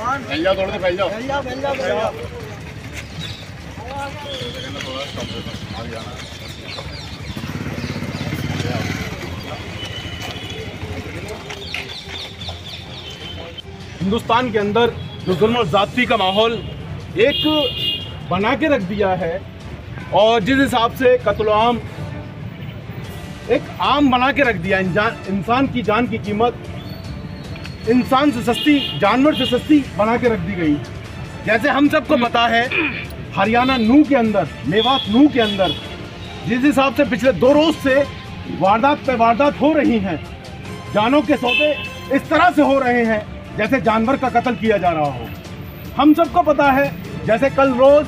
फैल जाओ थोड़े से फैल जाओ। हिंदुस्तान के अंदर जो जुल्म और ज़्यादती का माहौल एक बना के रख दिया है और जिस हिसाब से कत्ल आम एक आम बना के रख दिया इंसान की जान की कीमत इंसान से सस्ती, जानवर से सस्ती बना के रख दी गई। जैसे हम सबको पता है, हरियाणा नू के अंदर, मेवात नू के अंदर, जिस हिसाब से पिछले दो रोज से वारदात पे वारदात हो रही हैं, जानों के सौदे इस तरह से हो रहे हैं, जैसे जानवर का कत्ल किया जा रहा हो। हम सबको पता है, जैसे कल रोज